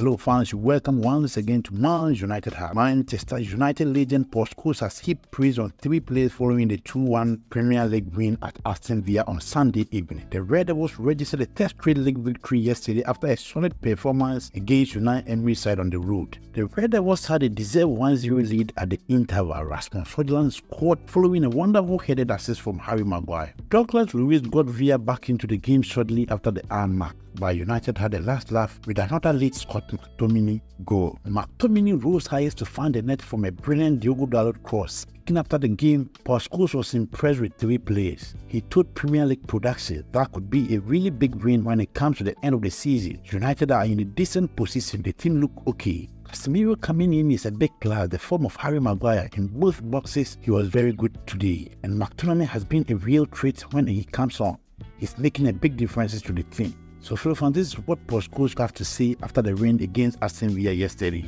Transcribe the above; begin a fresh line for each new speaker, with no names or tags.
Hello fans, welcome once again to Man United Hub. Manchester United legend Scholes has heaped praise on three players following the 2-1 Premier League win at Aston Villa on Sunday evening. The Red Devils registered a test straight league victory yesterday after a solid performance against Unai Emery side on the road. The Red Devils had a deserved 1-0 lead at the interval. Rasmus Højlund scored following a wonderful headed assist from Harry Maguire. Douglas Luiz got Villa back into the game shortly after the hour mark but United had a last laugh with another late Scott McTominay goal. McTominay rose highest to find the net from a brilliant Diogo Dalot cross. Speaking after the game, Paul was impressed with three players. He told Premier League production that could be a really big win when it comes to the end of the season. United are in a decent position, the team look okay. Casemiro coming in is a big plus. The form of Harry Maguire in both boxes, he was very good today. And McTominay has been a real threat when he comes on. He's making a big difference to the team. So, fellow this is what Paul Scholes have to say after the win against Aston Villa yesterday.